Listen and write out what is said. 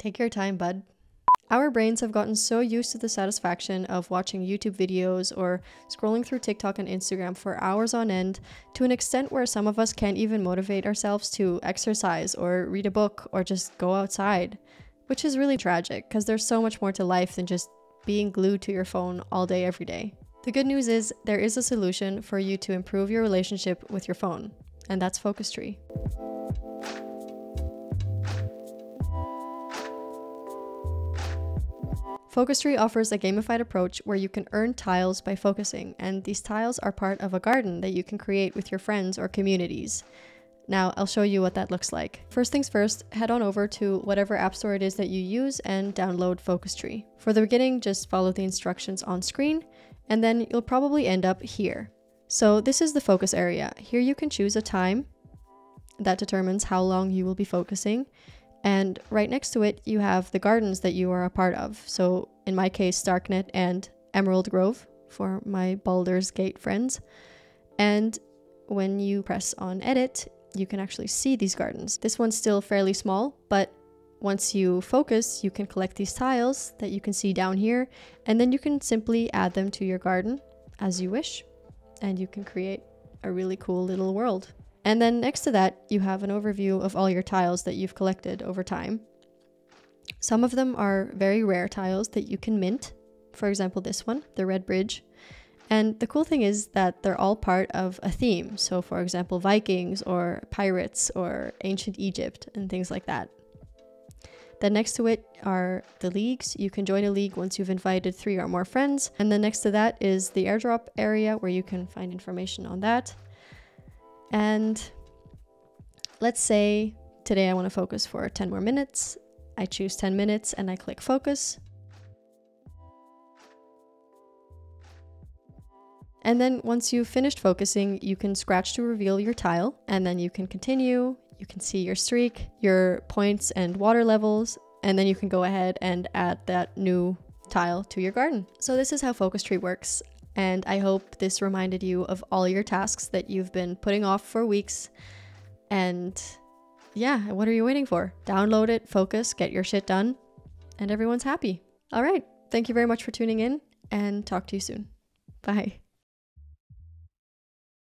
Take your time, bud. Our brains have gotten so used to the satisfaction of watching YouTube videos or scrolling through TikTok and Instagram for hours on end to an extent where some of us can't even motivate ourselves to exercise or read a book or just go outside, which is really tragic because there's so much more to life than just being glued to your phone all day, every day. The good news is there is a solution for you to improve your relationship with your phone, and that's Focus Tree. Focus Tree offers a gamified approach where you can earn tiles by focusing, and these tiles are part of a garden that you can create with your friends or communities. Now, I'll show you what that looks like. First things first, head on over to whatever app store it is that you use and download Focus Tree. For the beginning, just follow the instructions on screen, and then you'll probably end up here. So this is the focus area. Here you can choose a time that determines how long you will be focusing, and right next to it, you have the gardens that you are a part of. So in my case, Starknet and Emerald Grove for my Baldur's Gate friends. And when you press on edit, you can actually see these gardens. This one's still fairly small, but once you focus, you can collect these tiles that you can see down here, and then you can simply add them to your garden as you wish, and you can create a really cool little world. And then next to that, you have an overview of all your tiles that you've collected over time. Some of them are very rare tiles that you can mint. For example, this one, the Red Bridge. And the cool thing is that they're all part of a theme. So, for example, Vikings or pirates or ancient Egypt and things like that. Then next to it are the leagues. You can join a league once you've invited three or more friends. And then next to that is the airdrop area where you can find information on that. And let's say today I want to focus for 10 more minutes. I choose 10 minutes and I click focus. And then once you've finished focusing, you can scratch to reveal your tile and then you can continue. You can see your streak, your points and water levels, and then you can go ahead and add that new tile to your garden. So this is how Focus Tree works. And I hope this reminded you of all your tasks that you've been putting off for weeks. And yeah, what are you waiting for? Download it, focus, get your shit done, and everyone's happy. All right. Thank you very much for tuning in and talk to you soon. Bye.